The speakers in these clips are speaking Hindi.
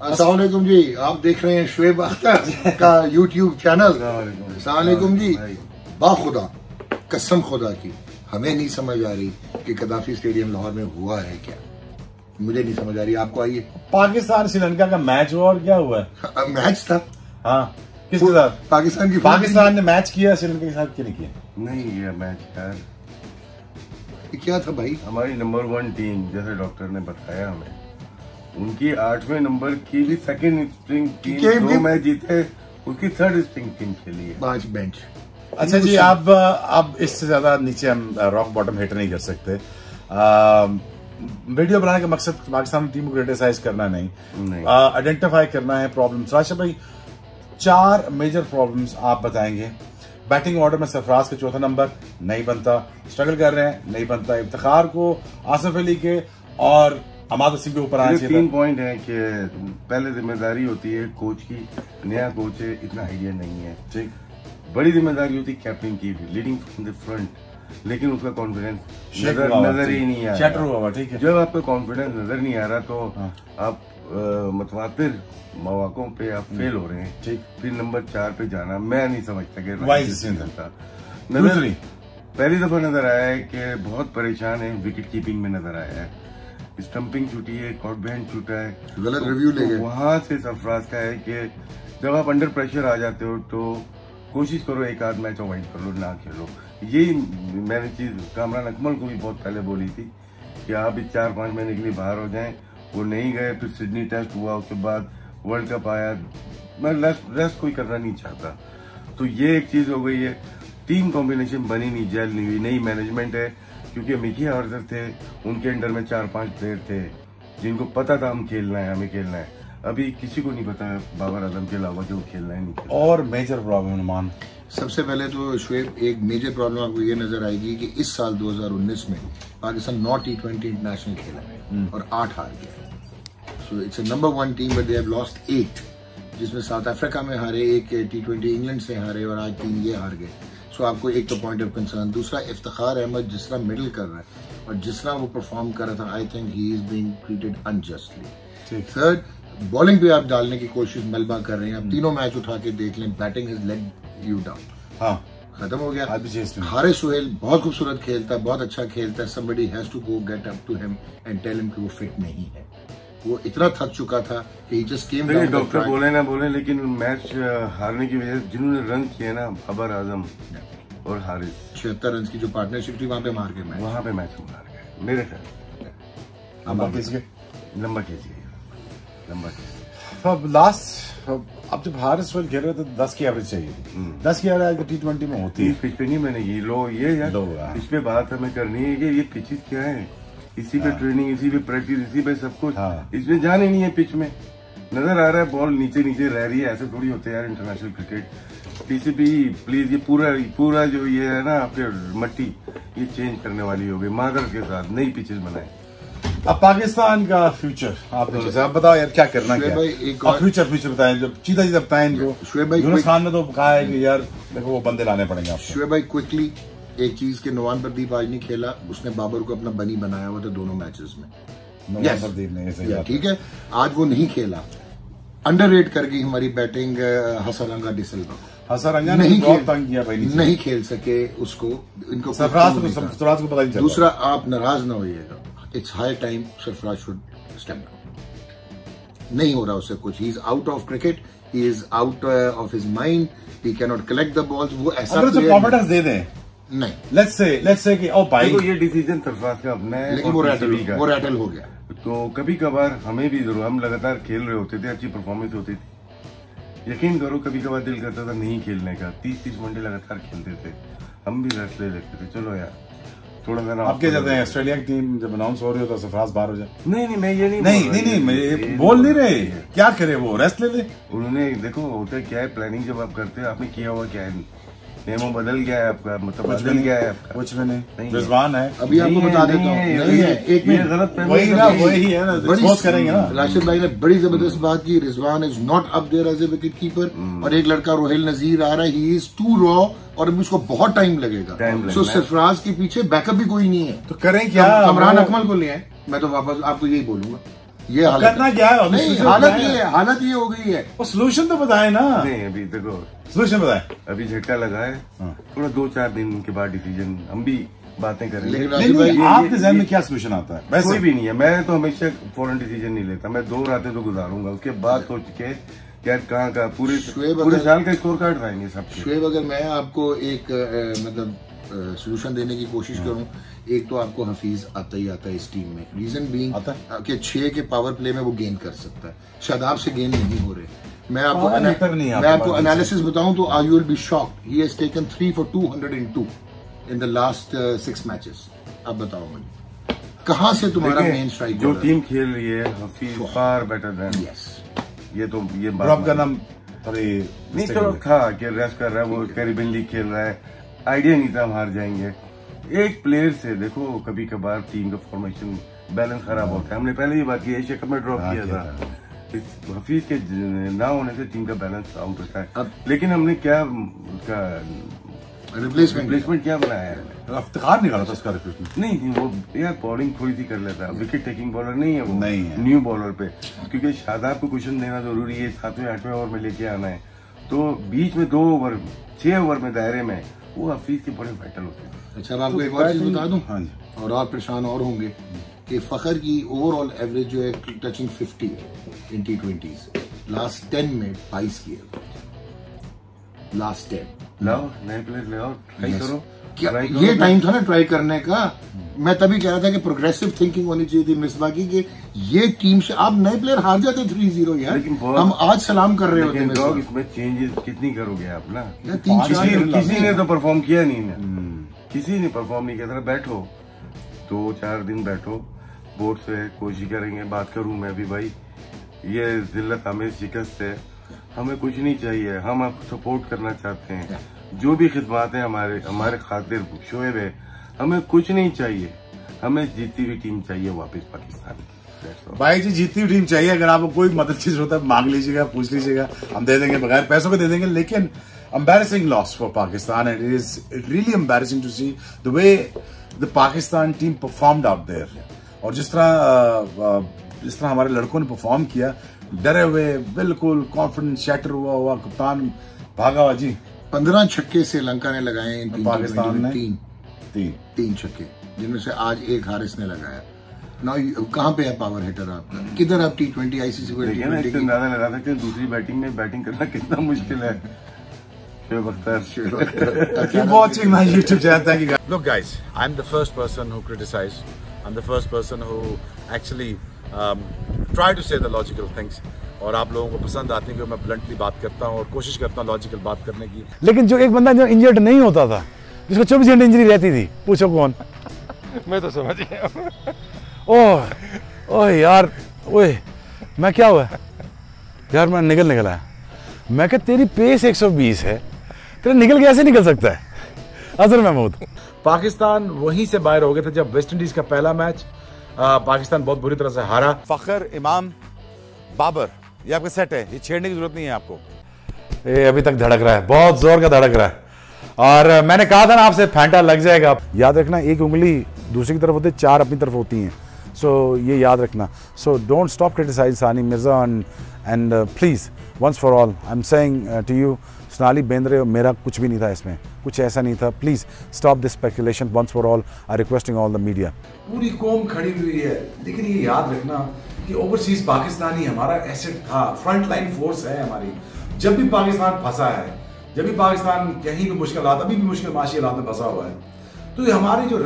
असलाकुम जी आप देख रहे हैं शुएब अख्तर का यूट्यूब चैनल असलाकुम जी। बाखुदा कसम खुदा की हमें नहीं समझ आ रही कि कदाफी स्टेडियम लाहौर में हुआ है क्या। मुझे नहीं समझ आ रही आपको आइए। पाकिस्तान श्रीलंका का मैच हुआ और क्या हुआ है? मैच था। हाँ किसके साथ? पाकिस्तान की पाकिस्तान ने मैच किया श्रीलंका के साथ क्यों नहीं किया? नहीं ये मैच यार क्या था भाई? हमारी नंबर वन टीम जैसे डॉक्टर ने बताया हमें। उनकी आठवें नंबर की भी सेकंड स्ट्रिंग टीम के- दो मैच जीते उसकी थर्ड स्ट्रिंग टीम खेली है। पाँच बेंच अच्छा जी अब अब इससे ज़्यादा नीचे हम रॉक बॉटम हिट नहीं कर सकते। आ, वीडियो बनाने का मकसद पाकिस्तान टीम को क्रिटिसाइज करना नहीं। आइडेंटिफाई करना है प्रॉब्लम्स राशा भाई चार मेजर प्रॉब्लम्स आप बताएँगे। बैटिंग ऑर्डर में सरफराज का चौथा नंबर नहीं बनता। स्ट्रगल कर रहे हैं नहीं बनता। इफ्तार को आसिफ अली के और अमाद सिंह के ऊपर आना चाहिए तीन पॉइंट है कि पहले ज़िम्मेदारी होती है कोच की नया कोच है इतना आइडिया नहीं है। ठीक बड़ी ज़िम्मेदारी होती है कैप्टन की भी लीडिंग फ्रॉम द फ्रंट लेकिन उसका कॉन्फिडेंस नज़र ही नहीं आ रहा। हुआ ठीक है। जब आपका कॉन्फिडेंस नज़र नहीं आ रहा तो हाँ। आप मतवातिर मौकों पे आप फेल हो रहे हैं। ठीक। फिर नंबर चार पे जाना मैं नहीं समझता कि नज़र पहली दफ़ा नज़र आया है कि बहुत परेशान है विकेट कीपिंग में नज़र आया है। स्टंपिंग छूटी है कॉट बैंड छूटा है गलत रिव्यू ले तो गए वहाँ से सरफराज का है कि जब आप अंडर प्रेशर आ जाते हो तो कोशिश करो एक आध मैच अवॉइड कर लो ना खेलो। यही मैंने चीज़ कामरान अकमल को भी बहुत पहले बोली थी कि आप इस चार पाँच महीने के लिए बाहर हो जाएँ। वो नहीं गए फिर सिडनी टेस्ट हुआ उसके बाद वर्ल्ड कप आया। मैं रेस्ट रेस्ट कोई करना नहीं चाहता। तो ये एक चीज़ हो गई है। टीम कॉम्बिनेशन बनी नहीं जेल नहीं हुई नई मैनेजमेंट है। क्योंकि मिकी हार्जर थे उनके अंडर में चार पाँच प्लेयर थे जिनको पता था हम खेलना है हमें खेलना है। अभी किसी को नहीं पता बाबर आज़म के अलावा कि वो खेलना है नहीं खेलना और मेजर प्रॉब्लम अनुमान सबसे पहले तो शुएब एक मेजर प्रॉब्लम आपको ये नज़र आएगी कि इस साल 2019 में पाकिस्तान नौ टी ट्वेंटी इंटरनेशनल खेला है और आठ हार गया। So it's number one team but they have lost eight जिसमें साउथ अफ्रीका में हारे एक टी ट्वेंटी इंग्लैंड से हारे और आज तीन ये हार गए। सो आपको एक तो पॉइंट ऑफ़ कंसर्न दूसरा इफ्तार अहमद जिस तरह मिडल कर रहा है और जिस तरह वो परफॉर्म कर रहा था I think he is being treated unjustly third bowling भी आप डालने की कोशिश मलबा कर रहे हैं आप तीनों मैच उठा के देख लें batting is leg you down हाँ। खत्म हो गया। हारे सुहेल बहुत खूबसूरत खेलता है बहुत अच्छा खेलता है। Somebody has to go get up to him and tell him कि वो फिट नहीं है। वो इतना थक चुका था कि ही जस्ट केम डॉक्टर बोले ना बोले लेकिन मैच हारने की वजह से जिन्होंने रन किए ना बाबर आज़म और हारिस। छिहत्तर रन की जो पार्टनरशिप थी वहाँ पे मार के मैच वहाँ पे मैच हम हार गए। मेरे ख्याल। लंबा खींचिए लंबा अब लास्ट अब जब हारिस वेल खेल रहे थे दस की एवरेज चाहिए थी। दस की एवरेज टी ट्वेंटी में होती है। पिच पे नहीं मैंने ये लो ये यार लो, हाँ। इस पे बात हमें करनी है कि ये पिचेस क्या है? इसी पे ट्रेनिंग इसी पे प्रैक्टिस इसी पे सब कुछ। हाँ। इसमें जान ही नहीं है पिच में। नज़र आ रहा है बॉल नीचे नीचे रह रही है ऐसे थोड़ी होते हैं यार इंटरनेशनल क्रिकेट पीसीबी प्लीज़ ये पूरा पूरा जो ये है ना आपके मट्टी ये चेंज करने वाली हो गई मादर के साथ नई पिचेस बनाए। अब पाकिस्तान का फ्यूचर आप आप बताओ यार क्या करना क्या? भाई, एक और- फ्यूचर फ्यूचर बताएँ जो सीधा सीधा बताएँ इनको। शुएब भाई, यूनुस खान ने तो कहा है कि यार देखो वो बंदे लाने पड़ेंगे आपको। शुएब भाई क्विकली एक चीज़ के नवान प्रदीप आज नहीं खेला उसने बाबर को अपना बनी बनाया हुआ था दोनों मैचेस में। Yes. ठीक है आज वो नहीं खेला। अंडर रेट कर गई हमारी बैटिंग हसरंगा डिसल्वा। हसन रंगा ने नहीं खेल- तंग किया भाई नहीं खेल सके उसको इनको सरफराज को सरफराज को पता नहीं चला। दूसरा आप नाराज़ ना होइएगा। It's high time Sarfaraz should step down नहीं हो रहा उससे कुछ। He is out of cricket he is out of his mind he can not collect the balls वो ऐसा उसे कॉन्फिडेंस दे दें। नहीं। लेट्स से लेट्स से कि ओ भाई देखो ये डिसीज़न सरफराज का अपना है लेकिन वो रैटल का वो रैटल हो गया। तो कभी कभार हमें भी ज़रूर हम लगातार खेल रहे होते थे अच्छी परफॉर्मेंस होती थी। यकीन करो कभी कभार दिल करता था नहीं खेलने का। तीस तीस घंटे लगातार खेलते थे। हम भी रेस्ट ले लेते थे। चलो यार थोड़ा सा आप क्या चाहते हैं ऑस्ट्रेलिया की टीम जब अनाउंस हो रही हो तो सरफराज बाहर हो जाए? नहीं नहीं मैं ये नहीं नहीं बोल नहीं रहा, नहीं मैं बोल नहीं रहे क्या करे वो? रेस्ट ले ले। उन्होंने देखो होता क्या है प्लानिंग जब आप करते हैं आपने किया हुआ क्या है? नेमो बदल गया है आपका मतलब कुछ बदल गया है आपका। कुछ भी नहीं। नहीं है। रिजवान है। अभी आपको बता देता हूँ। नहीं है एक मिनट। गलत वही ना। वही है ना बड़ी expose करेंगे ना। राशिद भाई ने बड़ी ज़बरदस्त बात की Rizwan is not up there as a wicket keeper और एक लड़का रोहेल नजीर आ रहा है ही इज़ टू रॉ और अभी उसको बहुत टाइम लगेगा। सो सरफराज के पीछे बैकअप भी कोई नहीं है। तो करें क्या? कमरान अकमल को ले आए। मैं तो वापस आपको यही बोलूँगा। ये हालत करना क्या है? नहीं हालत ये हालत ये हो गई है। वो सोल्यूशन तो बताए ना। नहीं अभी देखो। सोल्यूशन बताए। अभी झटका लगा है। हाँ। थोड़ा दो चार दिन के बाद डिसीज़न हम भी बातें करेंगे। लेकिन नहीं राशिद नहीं भाई, आपके जहन में क्या सोल्यूशन आता है? कोई वैसे भी नहीं है। मैं तो हमेशा फॉरन डिसीज़न नहीं लेता। मैं दो रातें तो गुजारूँगा। उसके बाद सोच के यार कहाँ का पूरे पूरे साल का स्कोर कार्ड रहेंगे सबके शुएब अगर मैं आपको एक मतलब सोल्यूशन देने की कोशिश हाँ। करूँ एक तो आपको हफीज आता ही आता है इस टीम में। रीजन बीइंग कि छह के पावर प्ले में वो गेन कर सकता है। शादाब से गेन नहीं हो रहे। मैं आपको hitter नहीं मैं आपके। एनालिसिस बताऊँ तो I will be shocked he has taken three for two hundred in two in the last six matches अब बताओ मुझे। कहाँ से तुम्हारा मेन स्ट्राइक जो टीम खेल रही है Hafeez far better than yes ये तो ये आपका बात नाम थोड़ी नहीं चलो। था कि रेस्ट कर रहा है वो कैरिबियन लीग खेल रहा है। आइडिया नहीं था हम हार जाएँगे। एक प्लेयर से देखो कभी कभार टीम का फॉर्मेशन बैलेंस खराब होता है। हमने पहले ही बात की एशिया कप में ड्रॉप हाँ, किया था। इस हफीज के ना होने से टीम का बैलेंस आउट होता है। अब- लेकिन हमने क्या उसका रिप्लेसमेंट रिप्लेसमेंट क्या बनाया? है निकाला था उसका रिप्लेसमेंट नहीं नहीं वो यार बॉलिंग थोड़ी सी कर लेता। है विकेट टेकिंग बॉलर नहीं है वो। नहीं है। न्यू बॉलर पे। क्योंकि शादाब को क्वेश्चन देना ज़रूरी है सातवें आठवें ओवर में लेके आना है। तो बीच में दो ओवर छह ओवर में दायरे में वो हफीज के बड़े वाइटल होते हैं। अच्छा अब आपको एक और चीज़ बता दूँ? हाँ जी। और आप परेशान और होंगे कि फखर की ओवरऑल एवरेज जो है टचिंग 50 है in T twenties last ten में बाईस किए लास्ट टेन लाओ नए प्लेयर ले आओ ट्राई करो। ये टाइम था ना ट्राई करने का? मैं तभी कह रहा था कि प्रोग्रेसिव थिंकिंग होनी चाहिए थी मिसबा की कि ये टीम से आप नए प्लेयर हार जाते थ्री ज़ीरो यार। लेकिन हम आज सलाम कर रहे होते। इसमें चेंजेस कितनी करोगे आप ना? तीन किसी ने तो परफॉर्म किया नहीं ना। किसी ने परफॉर्म नहीं किया था बैठो। दो, चार दिन बैठो। बोर्ड से कोशिश करेंगे, बात करूँ मैं भी भाई। ये जिल्लत हमें शिकस्त है। हमें कुछ नहीं चाहिए, हम आपको सपोर्ट करना चाहते हैं। जो भी खिदमात है हमारे हमारे खातिर शोएब है। हमें कुछ नहीं चाहिए। हमें जीती हुई टीम चाहिए वापस पाकिस्तान भाई जी, जीती हुई टीम चाहिए। अगर आपको कोई मदद की ज़रूरत है, मांग लीजिएगा, पूछ लीजिएगा, हम दे देंगे बगैर पैसों के दे देंगे। लेकिन embarrassing loss for Pakistan and it is really embarrassing to see the way the Pakistan team performed out there. और जिस तरह जिस तरह हमारे लड़कों ने परफॉर्म किया डरे हुए बिल्कुल कॉन्फिडेंस शैटर हुआ हुआ कप्तान भागा हुआ जी पंद्रह छक्के श्रीलंका ने लगाए पाकिस्तान ने? तीन। तीन। तीन छक्के जिनमें से आज एक हारिस ने लगाया। ना कहाँ पे है पावर हिटर आपका किधर आप टी ट्वेंटी आईसीसी हैं दूसरी बैटिंग में बैटिंग करना कितना मुश्किल है। Shoaib Akhtar Keep watching my YouTube channel. Thank you, guys. Look, guys, I'm the first person who criticized. I'm the first person who actually um, try to say the logical things. और आप लोगों को पसंद आती है कि मैं ब्लंटली बात करता हूँ और कोशिश करता हूँ लॉजिकल बात करने की लेकिन जो एक बंदा जो इंजर्ड नहीं होता था जिसको चौबीस घंटे इंजरी रहती थी पूछो कौन मैं तो समझ गया ओह ओह यार ओए मैं क्या हुआ यार मैं निकल निकल आया मैं क्या तेरी पेस 120 है तेरा निकल के ऐसे निकल सकता है। अजहर महमूद पाकिस्तान वहीं से बाहर हो गए थे जब वेस्ट इंडीज का पहला मैच आ, पाकिस्तान बहुत बुरी तरह से हारा। फखर इमाम बाबर ये आपका सेट है। ये छेड़ने की ज़रूरत नहीं है आपको। ये अभी तक धड़क रहा है बहुत ज़ोर का धड़क रहा है। और मैंने कहा था ना आपसे फैंटा लग जाएगा। याद रखना एक उंगली दूसरी की तरफ़ होती है चार अपनी तरफ़ होती हैं। सो so, ये याद रखना। सो don't stop criticize Sania Mirza and and please once for all I am saying to you Sonali Bendre मेरा कुछ भी नहीं था इसमें कुछ ऐसा नहीं था। Please stop this speculation once for all I requesting all the media पूरी कौम खड़ी हुई है। लेकिन ये याद रखना कि ओवरसीज पाकिस्तानी हमारा एसेट था फ्रंट लाइन फोर्स है हमारी। जब भी पाकिस्तान फंसा है जब भी पाकिस्तान कहीं भी मुश्किल हालात अभी भी मुश्किल माशी हालात में फंसा हुआ है तो ये हमारे जो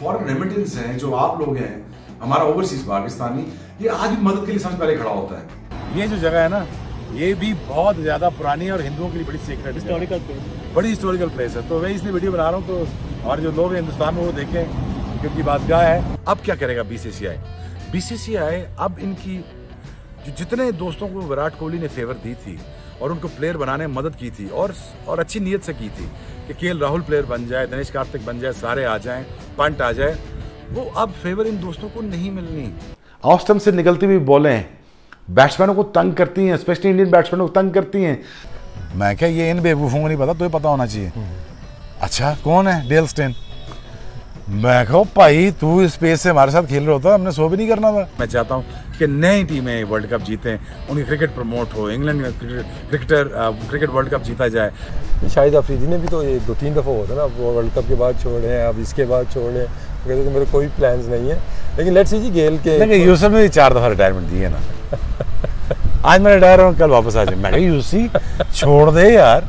फॉरेन रेमिटेंस हैं जो आप लोग हैं हमारा ओवरसीज पाकिस्तानी ये आज भी मदद के लिए सबसे पहले खड़ा होता है। ये जो जगह है ना ये भी बहुत ज़्यादा पुरानी है और हिंदुओं के लिए बड़ी सीक्रेट हिस्टोरिकल बड़ी हिस्टोरिकल प्लेस है। तो मैं इसलिए वीडियो बना रहा हूँ तो हमारे जो लोग हैं हिंदुस्तान में वो देखें क्योंकि बातगाह है। अब क्या करेगा बीसीसीआई बीसीसीआई अब इनकी जो जितने दोस्तों को विराट कोहली ने फेवर दी थी और उनको प्लेयर बनाने में मदद की थी और और अच्छी नीयत से की थी कि के राहुल प्लेयर बन जाए दिनेश कार्तिक बन जाए सारे आ जाएँ पंट आ जाए वो अब फेवर इन दोस्तों को नहीं मिलनी। ऑस्टम से निकलती हुई बॉलें बैट्समैनों को तंग करती हैं स्पेशली इंडियन बैट्समैनों को तंग करती हैं। मैं क्या ये इन बेवकूफ़ों को नहीं पता? तो पता होना चाहिए। अच्छा कौन है? Dale Steyn. मैं कहो भाई तू इस स्पेस से हमारे साथ खेल रहा होता हमने सो भी नहीं करना था। मैं चाहता हूँ कि नई टीमें वर्ल्ड कप जीतें उनकी क्रिकेट प्रमोट हो इंग्लैंड में क्रिकेटर क्रिकेट वर्ल्ड कप जीता जाए। शाहिद अफरीदी ने भी तो ये दो तीन दफ़ा होता ना वो वर्ल्ड कप के बाद छोड़े हैं अब इसके बाद छोड़े हैं। कहते थे मेरे कोई प्लान्स नहीं है। लेकिन लेट्स सी जी गेल के यूसुफ ने चार दफ़ा रिटायरमेंट दी है ना। आज मैं रिटायर हूँ कल वापस आ जाए मैं यूसी छोड़ दे यार।